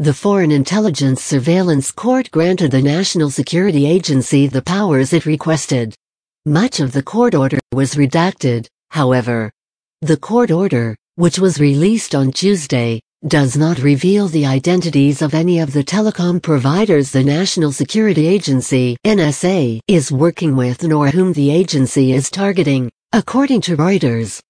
the Foreign Intelligence Surveillance Court granted the National Security Agency the powers it requested. Much of the court order was redacted, however. The court order, which was released on Tuesday, does not reveal the identities of any of the telecom providers the National Security Agency NSA is working with nor whom the agency is targeting, according to Reuters.